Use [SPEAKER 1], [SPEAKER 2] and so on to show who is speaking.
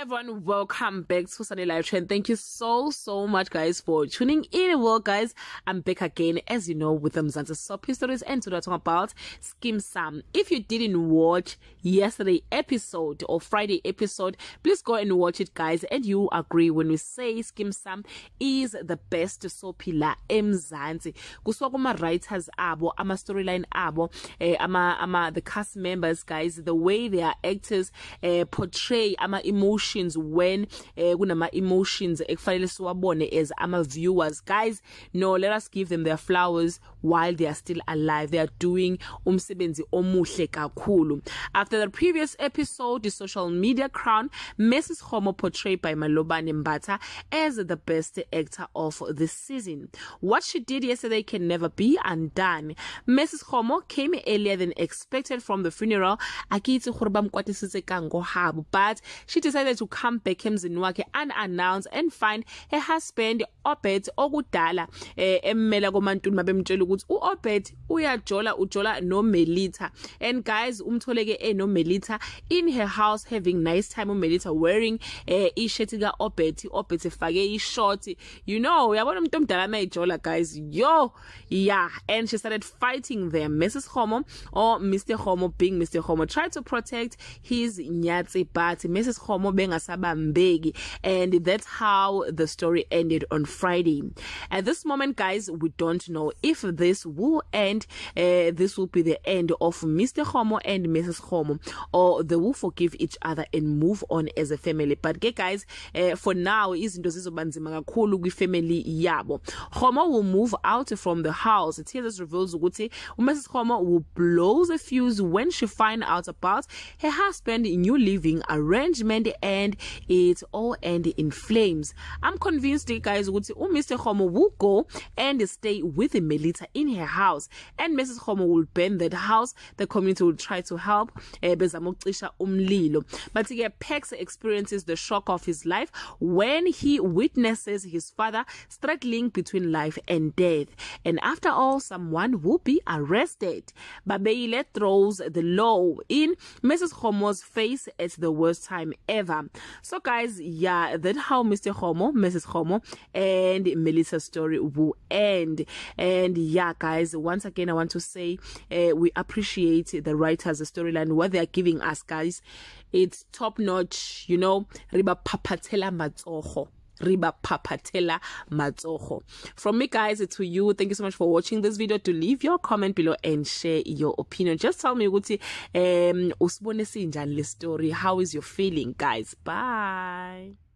[SPEAKER 1] everyone, welcome back to Sunday Live Trend. Thank you so, so much, guys, for tuning in. Well, guys, I'm back again, as you know, with the Mzansi Soap Histories and today talking about Skeem Saam If you didn't watch yesterday episode or Friday episode, please go and watch it, guys. And you agree when we say Skeem Saam is the best soapy la eMzansi. Kuswa kuma writers abo, ama storyline abo, eh, ama, ama the cast members, guys, the way their actors eh, portray ama emotions when eh, kunama emotions ekufanele siwabone as ama viewers guys no let us give them their flowers while they are still alive. They are doing umsebenzi omuhle kakhulu. After the previous episode the social media crown Mrs Kgomo portrayed by Malobane Mbatha as the best actor of the season. What she did yesterday can never be undone. Mrs Kgomo came earlier than expected from the funeral. Akithi gore ba mkwatisitse ka ngo habo but she decided to come back emzini wakhe unannounced and find her husband Obed okudala eh emmela komantuni mabemtshela ukuthi uObed uyajola ujola no Melita and guys umtholeke eno Melita in her house having nice time. uMelita wearing eh ishirt ka Obed Obed efake ishort. You know uyabona umuntu omdala mayijola guys? Yo yeah and she started fighting them Mrs Kgomo or Mr Kgomo being Mr Kgomo tried to protect his nyatsi but Mrs Kgomo bengasabambeki and that's how the story ended on Friday. At this moment guys we don't know if this will end uh, this will be the end of Mr Kgomo and Mrs Kgomo or they will forgive each other and move on as a family. But ke guys uh, for now izinto zizobanzima kakhulu kwi family yabo. Kgomo will move out from the house. Tears reveals ukuthi Mrs Kgomo will blow the fuse when she find out about her husband new living arrangement and it all end in flames. I'm convinced guys ukuthi uMr Kgomo will go and stay with Melita in her house. And Mrs Kgomo will burn that house. The community will try to help eh, umlilo. But ke Pax experiences the shock of his life when he witnesses his father struggling between life and death. And after all someone will be arrested. Babeile throws the law in Mrs Kgomo's face at the worst time ever so guys yeah that how Mr Kgomo Mrs Kgomo and Melissa's story will end. And yeah guys once again I want to say uh, we appreciate the writers the storyline what they are giving us guys. It's top notch you know. Riba papathela matsogo riba papatela from me guys to you. Thank you so much for watching this video. To leave your comment below and share your opinion. Just tell me ukuthi um sinjani le story? How is your feeling guys? Bye